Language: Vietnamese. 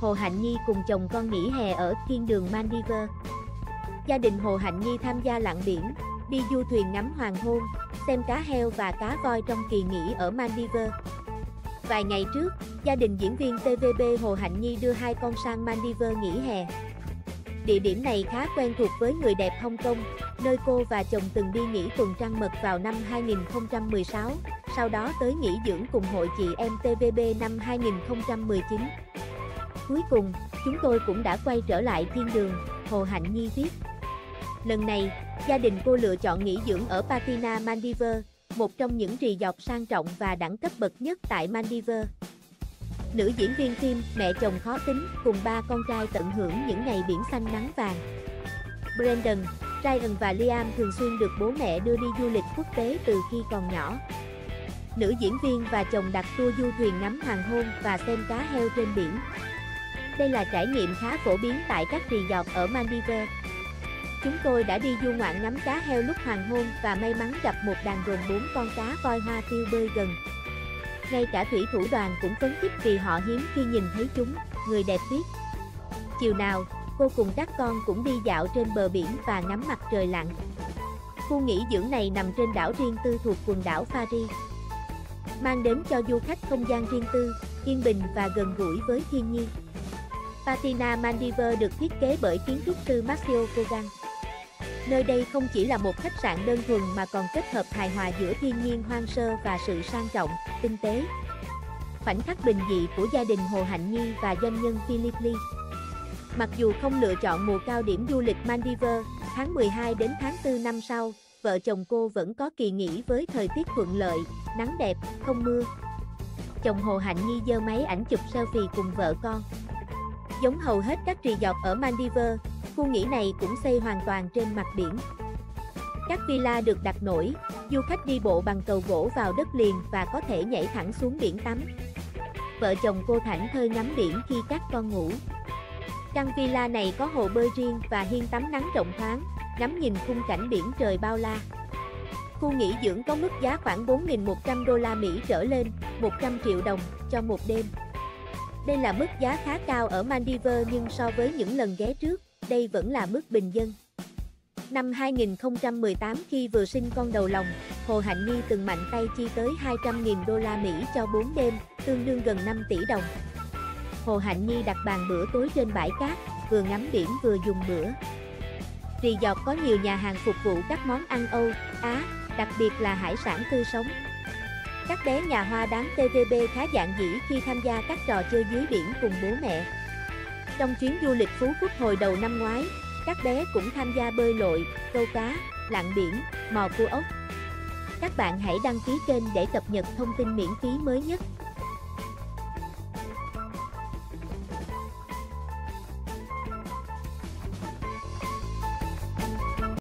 Hồ Hạnh Nhi cùng chồng con nghỉ hè ở thiên đường Maldives. Gia đình Hồ Hạnh Nhi tham gia lặn biển, đi du thuyền ngắm hoàng hôn, xem cá heo và cá voi trong kỳ nghỉ ở Maldives. Vài ngày trước, gia đình diễn viên TVB Hồ Hạnh Nhi đưa hai con sang Maldives nghỉ hè. Địa điểm này khá quen thuộc với người đẹp Hong Kong, nơi cô và chồng từng đi nghỉ tuần trăng mật vào năm 2016, sau đó tới nghỉ dưỡng cùng hội chị em TVB năm 2019. Cuối cùng, chúng tôi cũng đã quay trở lại thiên đường, Hồ Hạnh Nhi viết. Lần này, gia đình cô lựa chọn nghỉ dưỡng ở Patina Maldives, một trong những resort sang trọng và đẳng cấp bậc nhất tại Maldives. Nữ diễn viên phim Mẹ chồng khó tính cùng ba con trai tận hưởng những ngày biển xanh nắng vàng. Brandon, Ryan và Liam thường xuyên được bố mẹ đưa đi du lịch quốc tế từ khi còn nhỏ. Nữ diễn viên và chồng đặt tour du thuyền ngắm hoàng hôn và xem cá heo trên biển. Đây là trải nghiệm khá phổ biến tại các resort ở Maldives. Chúng tôi đã đi du ngoạn ngắm cá heo lúc hoàng hôn và may mắn gặp một đàn gồm bốn con cá voi hoa tiêu bơi gần. Ngay cả thủy thủ đoàn cũng phấn khích vì họ hiếm khi nhìn thấy chúng, người đẹp viết. Chiều nào, cô cùng các con cũng đi dạo trên bờ biển và ngắm mặt trời lặn. Khu nghỉ dưỡng này nằm trên đảo riêng tư thuộc quần đảo Fari. Mang đến cho du khách không gian riêng tư, yên bình và gần gũi với thiên nhiên. Patina Maldives được thiết kế bởi kiến trúc sư Marcio Kogan. Nơi đây không chỉ là một khách sạn đơn thuần mà còn kết hợp hài hòa giữa thiên nhiên hoang sơ và sự sang trọng, tinh tế. Khoảnh khắc bình dị của gia đình Hồ Hạnh Nhi và doanh nhân Philip Lee. Mặc dù không lựa chọn mùa cao điểm du lịch Maldives, tháng 12 đến tháng 4 năm sau, vợ chồng cô vẫn có kỳ nghỉ với thời tiết thuận lợi, nắng đẹp, không mưa. Chồng Hồ Hạnh Nhi dơ máy ảnh chụp selfie cùng vợ con. Giống hầu hết các resort ở Maldives, khu nghỉ này cũng xây hoàn toàn trên mặt biển. Các villa được đặt nổi, du khách đi bộ bằng cầu gỗ vào đất liền và có thể nhảy thẳng xuống biển tắm. Vợ chồng cô thảnh thơi ngắm biển khi các con ngủ. Căn villa này có hồ bơi riêng và hiên tắm nắng rộng thoáng, ngắm nhìn khung cảnh biển trời bao la. Khu nghỉ dưỡng có mức giá khoảng 4.100 đô la Mỹ trở lên, 100 triệu đồng cho một đêm. Đây là mức giá khá cao ở Maldives nhưng so với những lần ghé trước, đây vẫn là mức bình dân. Năm 2018 khi vừa sinh con đầu lòng, Hồ Hạnh Nhi từng mạnh tay chi tới 200.000 đô la Mỹ cho 4 đêm, tương đương gần 5 tỷ đồng. Hồ Hạnh Nhi đặt bàn bữa tối trên bãi cát, vừa ngắm biển vừa dùng bữa. Resort có nhiều nhà hàng phục vụ các món ăn Âu, Á, đặc biệt là hải sản tươi sống. Các bé nhà hoa đáng TVB khá dạng dĩ khi tham gia các trò chơi dưới biển cùng bố mẹ. Trong chuyến du lịch Phú Quốc hồi đầu năm ngoái, các bé cũng tham gia bơi lội, câu cá, lặn biển, mò cua ốc. Các bạn hãy đăng ký kênh để cập nhật thông tin miễn phí mới nhất.